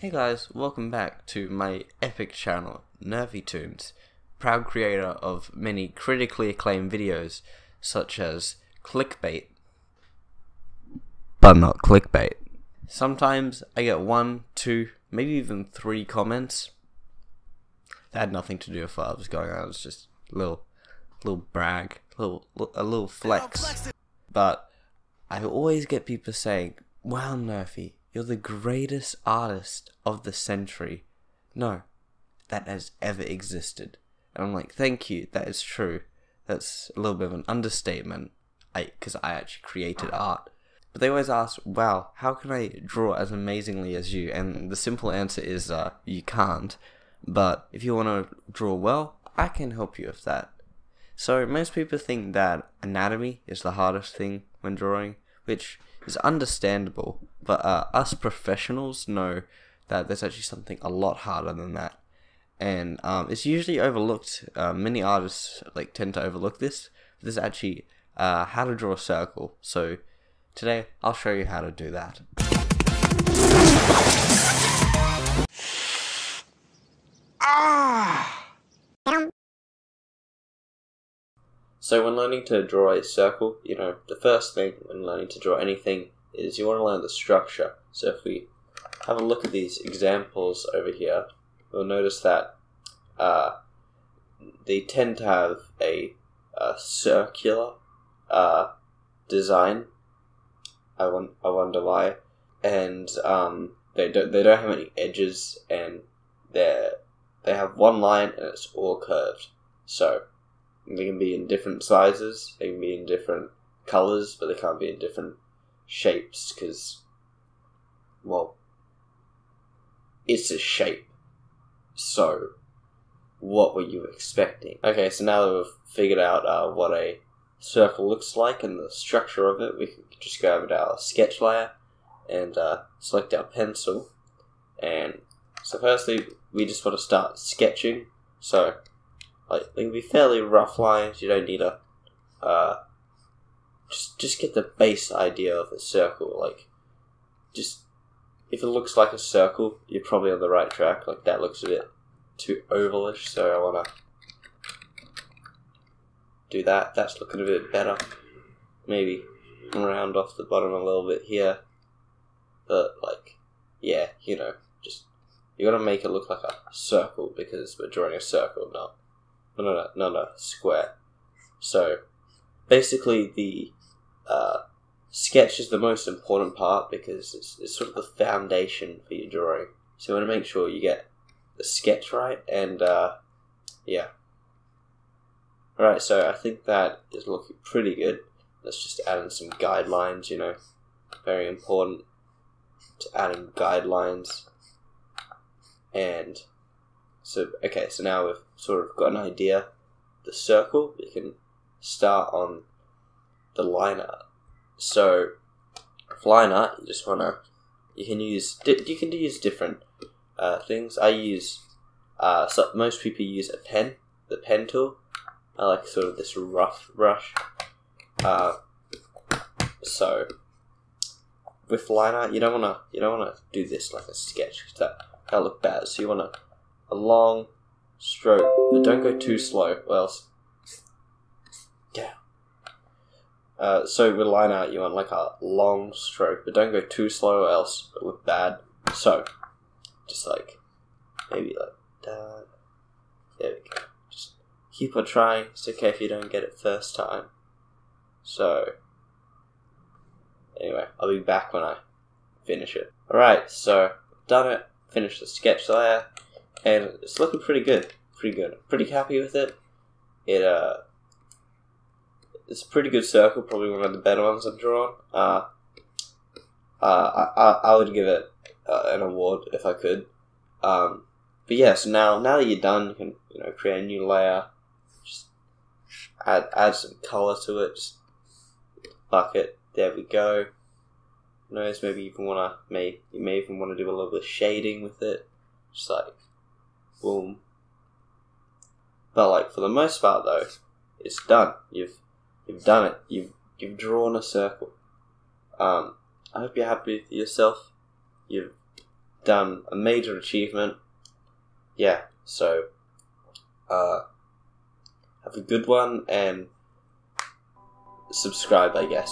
Hey guys, welcome back to my epic channel, Nerfy Tunes, proud creator of many critically acclaimed videos such as clickbait, but not clickbait. Sometimes I get one, two, maybe even three comments that had nothing to do with what was going on. It was just a little, little brag, little, a little flex. But I always get people saying, "Wow, Nerfy, you're the greatest artist of the century." No, that has ever existed. And I'm like, thank you, that is true. That's a little bit of an understatement, I because I actually created art. But they always ask, wow, how can I draw as amazingly as you? And the simple answer is, uh, you can't. But if you want to draw well, I can help you with that. So most people think that anatomy is the hardest thing when drawing, which is understandable. But uh, us professionals know that there's actually something a lot harder than that, and um, it's usually overlooked. Uh, many artists like tend to overlook this. Is actually uh, how to draw a circle. So today I'll show you how to do that. So when learning to draw a circle, you know, the first thing when learning to draw anything is you want to learn the structure. So if we have a look at these examples over here, we'll notice that uh, they tend to have a, a circular uh, design. I, want, I wonder why. And um, they, don't, they don't have any edges and they they have one line and it's all curved. So they can be in different sizes, they can be in different colors, but they can't be in different shapes because, well, it's a shape. So, what were you expecting? Okay, so now that we've figured out uh, what a circle looks like and the structure of it, we can just go over to our sketch layer and uh, select our pencil. And so, firstly, we just want to start sketching. So, like they can be fairly rough lines. You don't need a uh, just just get the base idea of a circle. Like just if it looks like a circle, you're probably on the right track. Like that looks a bit too ovalish, so I wanna do that. That's looking a bit better. Maybe round off the bottom a little bit here. But like yeah, you know, just you gotta make it look like a circle because we're drawing a circle, not no, no, no, no, square. So, basically, the uh, sketch is the most important part because it's, it's sort of the foundation for your drawing. So, you want to make sure you get the sketch right, and uh, yeah. Alright, so I think that is looking pretty good. Let's just add in some guidelines, you know. Very important to add in guidelines. And so, okay, so now we've sort of got an idea. The circle, we can start on the line art. So, line art, you just want to, you can use, you can use different uh, things. I use, uh, so most people use a pen, the pen tool. I like sort of this rough brush. Uh, so, with line art, you don't want to, you don't want to do this like a sketch that, that look bad. So you want to a long stroke, but don't go too slow, or else. Yeah. Uh, so with line art, you want like a long stroke, but don't go too slow, or else it look bad. So, just like maybe like that. There we go. Just keep on trying. It's okay if you don't get it first time. So, anyway, I'll be back when I finish it. Alright, so done it. Finished the sketch layer and it's looking pretty good. Pretty good. Pretty happy with it. It uh, it's a pretty good circle. Probably one of the better ones I've drawn. Uh, uh, I, I, I would give it uh, an award if I could. Um, but yeah, so now now that you're done, you can you know create a new layer. Just add add some color to it. Just bucket. There we go. Notice maybe even wanna may you may even want to do a little bit of shading with it. Just like boom. But like for the most part though, it's done. You've you've done it. You've you've drawn a circle. Um, I hope you're happy with yourself. You've done a major achievement. Yeah, so uh, have a good one and subscribe, I guess.